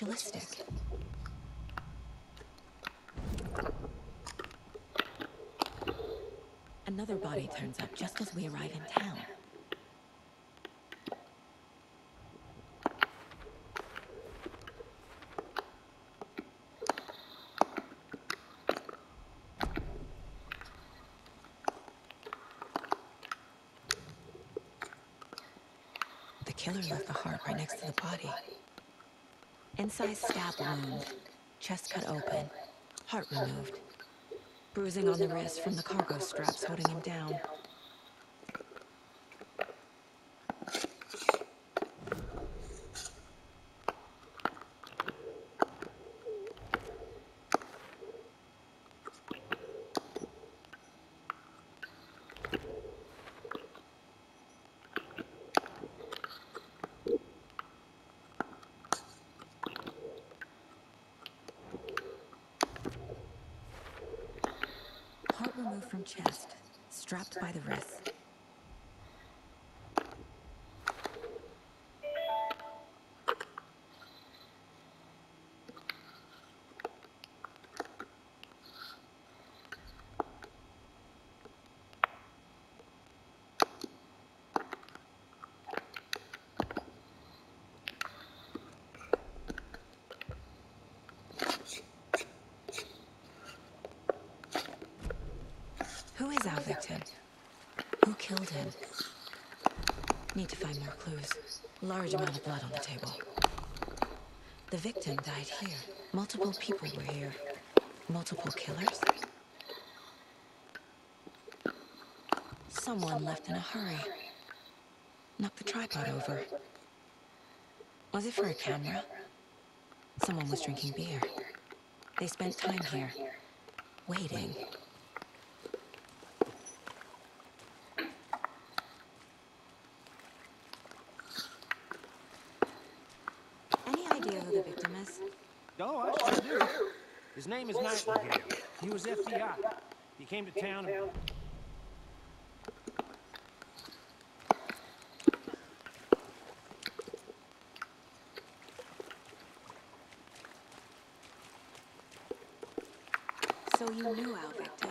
Ritualistic. Another body turns up just as we arrive in town. The killer left the heart right next to the body. Incised stab wound, chest cut open, heart removed. Bruising on the wrist from the cargo straps holding him down. Heart removed from chest, strapped by the wrist. Who is our victim? Who killed him? Need to find more clues. Large amount of blood on the table. The victim died here. Multiple people were here. Multiple killers? Someone left in a hurry. Knocked the tripod over. Was it for a camera? Someone was drinking beer. They spent time here, waiting. Any idea who the victim is? Oh, I sure do. His name is Nightingale. He was FBI. He came to town and... So you knew our victim.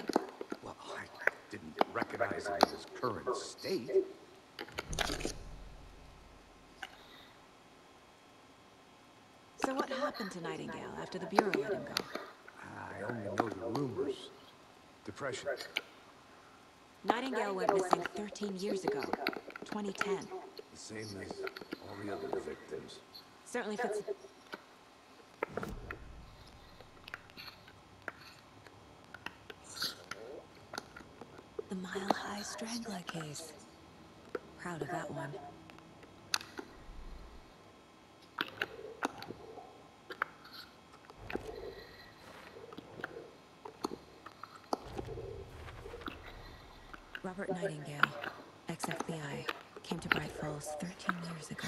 Well, I didn't recognize him in his current state. So what happened to Nightingale after the Bureau let him go? I only know the rumors. Depression. Nightingale went missing 13 years ago, 2010. The same as all the other victims. Certainly fits. The Mile High Strangler case. Proud of that one. Robert Nightingale, ex-FBI, came to Bright Falls 13 years ago.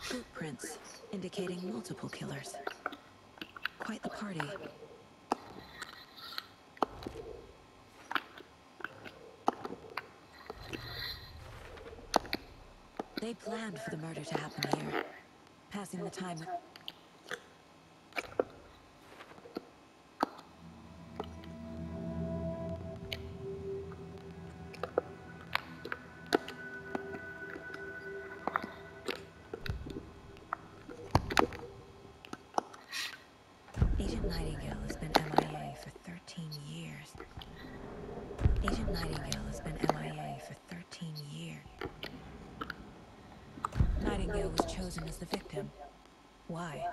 Footprints indicating multiple killers. Quite the party. They planned for the murder to happen here, passing the time Was chosen as the victim. Why?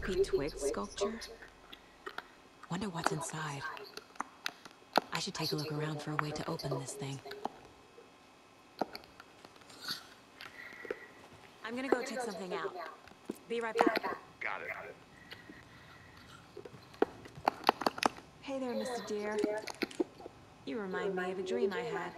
Creepy twig sculpture? Wonder what's inside. I should take a look around for a way to open this thing. I'm gonna go take something out. Be right back. Got it. Hey there, Mr. Deer. You remind me of a dream I had.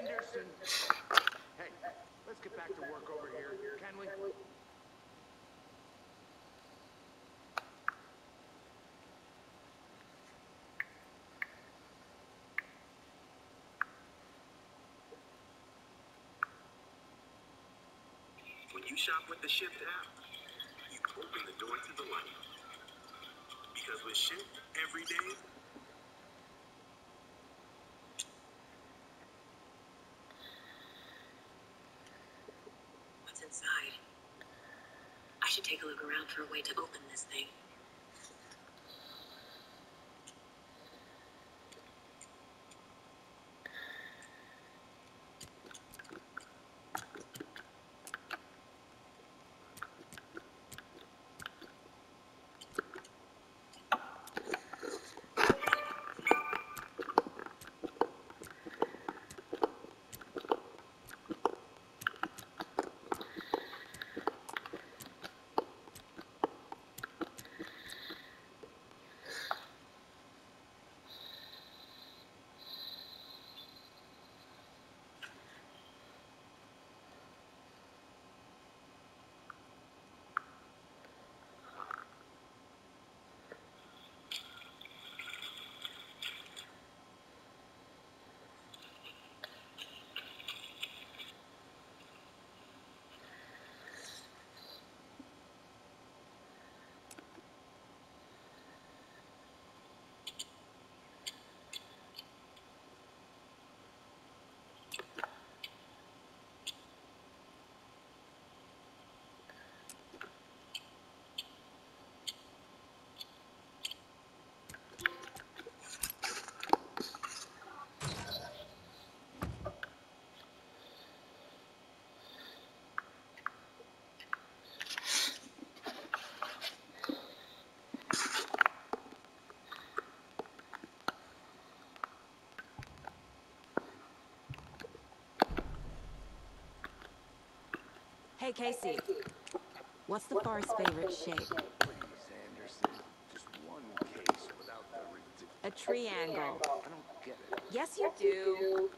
Anderson! Hey, let's get back to work over here, can we? When you shop with the Shift app, you open the door to the light. Because with Shift, every day What's inside? I should take a look around for a way to open this thing. Hey, Casey. What's the forest's favorite shape? Please, Anderson. Just one case without the. A triangle. I don't get it. Yes, you do.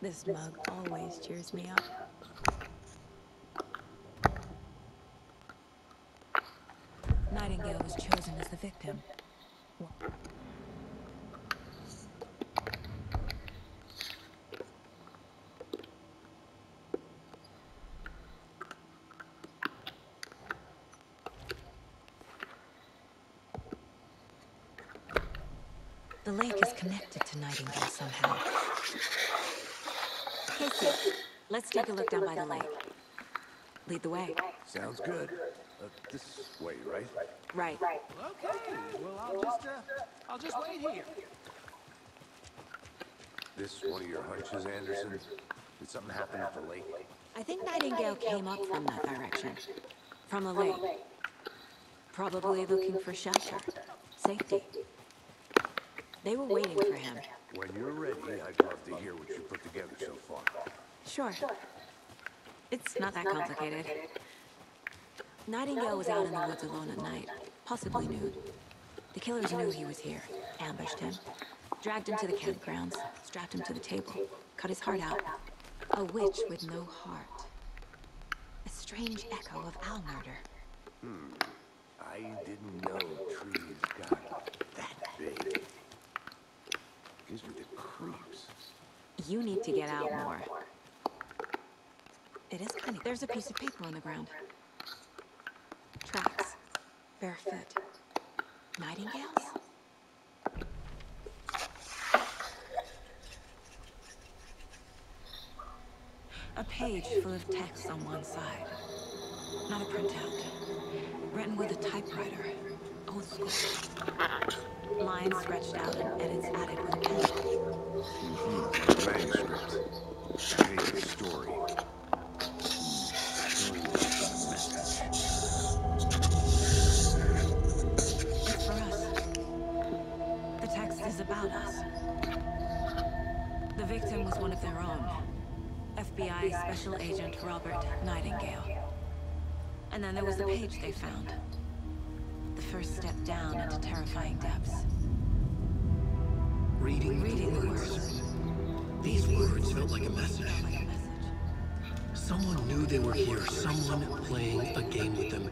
This mug always cheers me up. Nightingale was chosen as the victim. Wha- The lake is connected to Nightingale somehow. Casey, let's take a look down by the lake. Lead the way. Sounds good. Uh, this way, right? Right. Okay, well, I'll just, uh, I'll just wait here. This one of your hunches, Anderson? Did something happen at the lake? I think Nightingale came up from that direction. From the lake. Probably looking for shelter. Safety. They were waiting for him. When you're ready, I'd love to hear what you put together so far. Sure. It's not that complicated. Nightingale was out in the woods alone at night, possibly nude. The killers knew he was here, ambushed him, dragged him to the campgrounds, strapped him to the table, cut his heart out. A witch with no heart. A strange echo of owl murder. Hmm. I didn't know trees got that big. Gives me the creeps. You need to get out more. It is funny. There's a piece of paper on the ground. Tracks. Barefoot. Nightingales? A page full of text on one side. Not a printout. Written with a typewriter. Old school. Lines stretched out and edits added with. Manuscript. Story. Story with a message. It's for us. The text is about us. The victim was one of their own. FBI Special Agent Robert Nightingale. And then there was the page they found. The first step down into terrifying depths. Reading, Reading the words. words. These words felt like a message. Like a message. Someone knew they were here. Someone playing a game with them.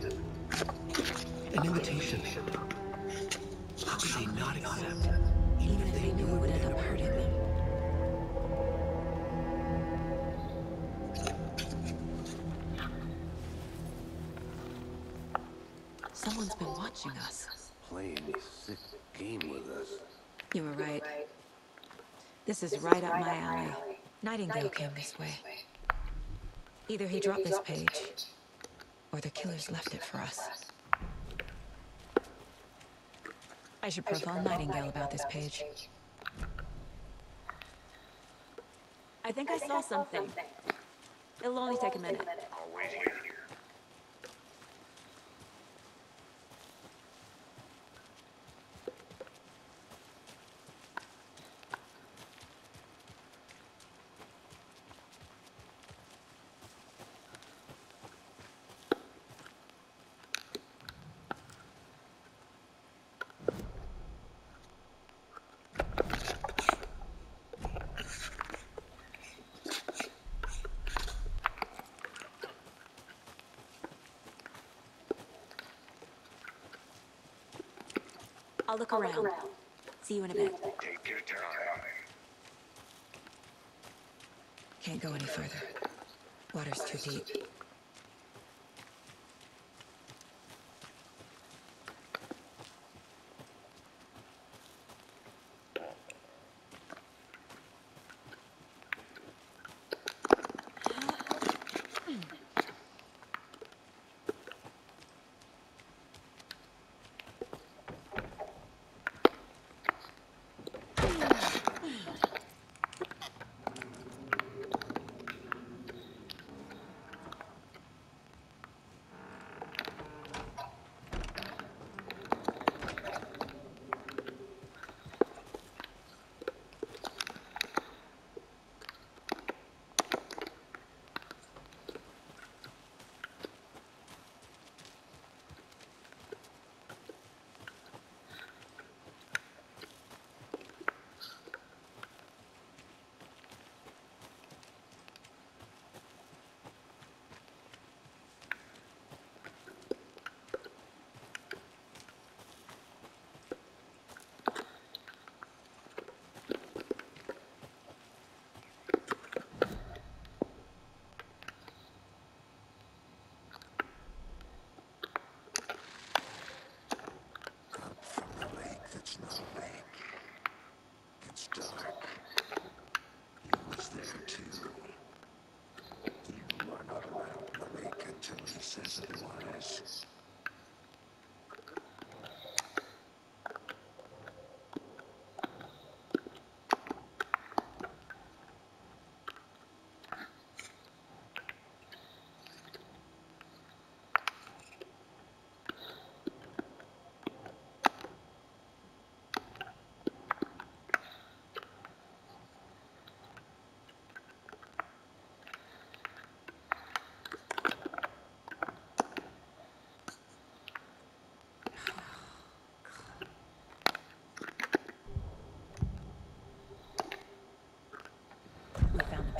An invitation. How could they not accept? Even if they knew it would end up hurting them. Someone's been watching us. Playing a sick game with us. You were right. This is right up my alley. Nightingale came this way. Either he dropped this page, or the killers left it for us. I should profile Nightingale about this page. I think I saw something. It'll only take a minute. Always here. I'll look around. See you in a bit. Take your time. Can't go any further. Water's too deep.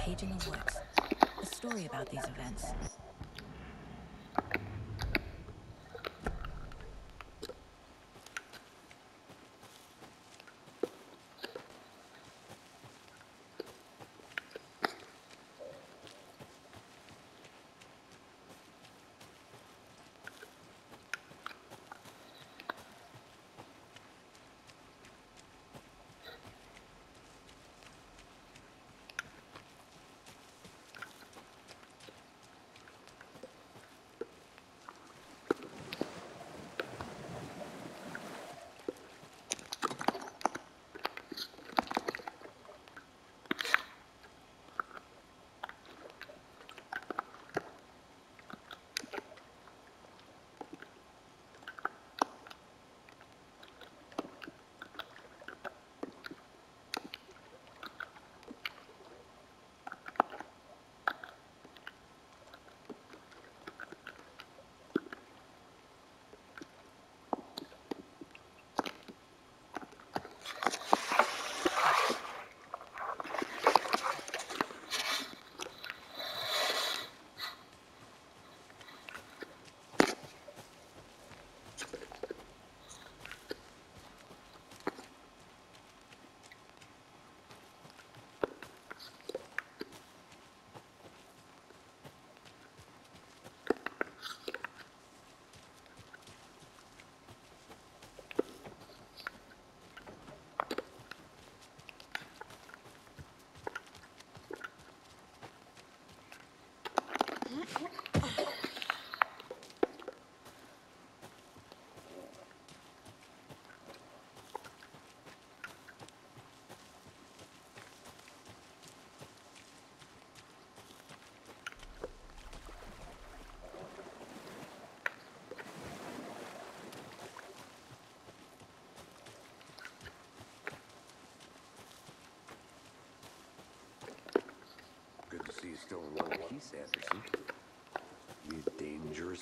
In the woods. A story about these events. Good to see you still in one piece, Anderson.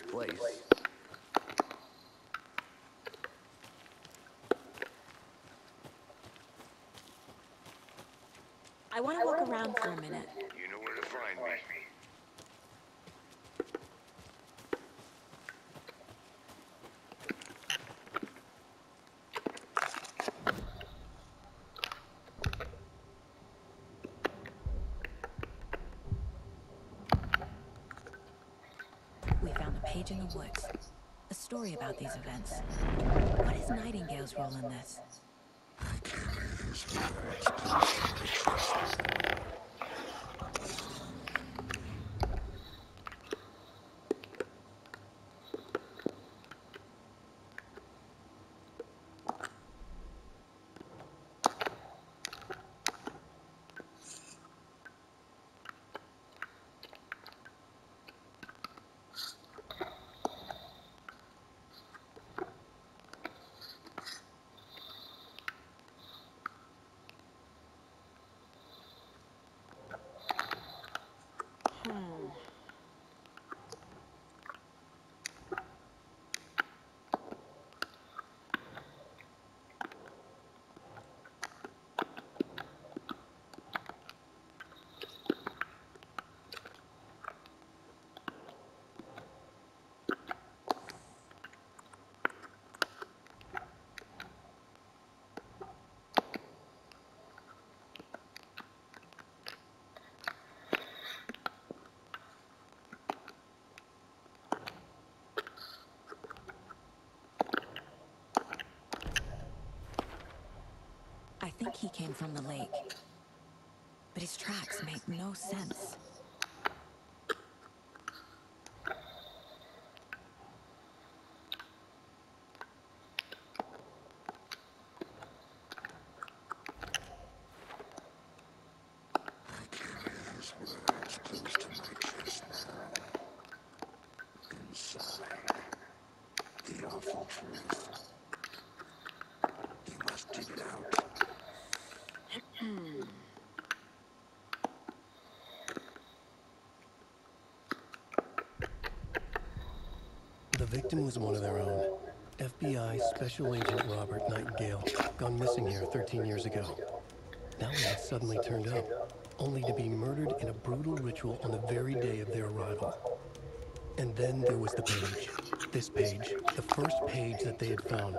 You place. I want to walk around for a minute. You know where to find me. We found a page in the woods. A story about these events. What is Nightingale's role in this? He came from the lake. But his tracks make no sense. You must dig it out. The victim was one of their own. FBI Special Agent Robert Nightingale, gone missing here 13 years ago. Now he had suddenly turned up, only to be murdered in a brutal ritual on the very day of their arrival. And then there was the page. This page, the first page that they had found,